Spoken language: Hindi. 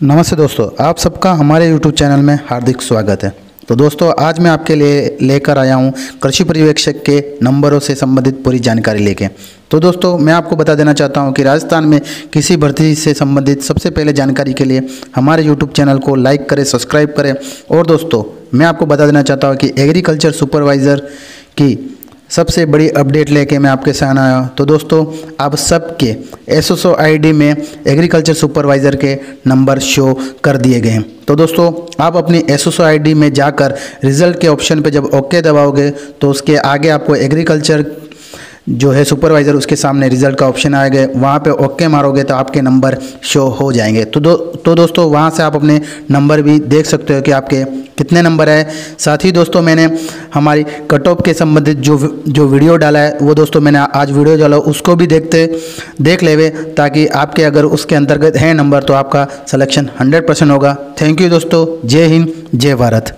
नमस्ते दोस्तों, आप सबका हमारे YouTube चैनल में हार्दिक स्वागत है। तो दोस्तों, आज मैं आपके लिए लेकर आया हूँ कृषि पर्यवेक्षक के नंबरों से संबंधित पूरी जानकारी लेके। तो दोस्तों, मैं आपको बता देना चाहता हूँ कि राजस्थान में किसी भर्ती से संबंधित सबसे पहले जानकारी के लिए हमारे यूट्यूब चैनल को लाइक करें, सब्सक्राइब करें। और दोस्तों, मैं आपको बता देना चाहता हूँ कि एग्रीकल्चर सुपरवाइज़र की सबसे बड़ी अपडेट लेके मैं आपके सामने आया तो दोस्तों, आप सबके एस एस में एग्रीकल्चर सुपरवाइज़र के नंबर शो कर दिए गए हैं। तो दोस्तों, आप अपनी एस एस में जाकर रिज़ल्ट के ऑप्शन पे जब ओके दबाओगे तो उसके आगे आपको एग्रीकल्चर जो है सुपरवाइज़र उसके सामने रिज़ल्ट का ऑप्शन आएगा वहाँ पे ओके मारोगे तो आपके नंबर शो हो जाएँगे। तो दो तो दोस्तों, वहाँ से आप अपने नंबर भी देख सकते हो कि आपके कितने नंबर है साथ ही दोस्तों, मैंने हमारी कट ऑफ़ के संबंधित जो जो वीडियो डाला है, वो दोस्तों मैंने आज वीडियो डाला, उसको भी देखते, देख लेवे ताकि आपके अगर उसके अंतर्गत है नंबर तो आपका सलेक्शन हंड्रेड परसेंट होगा। थैंक यू दोस्तों। जय हिंद, जय भारत।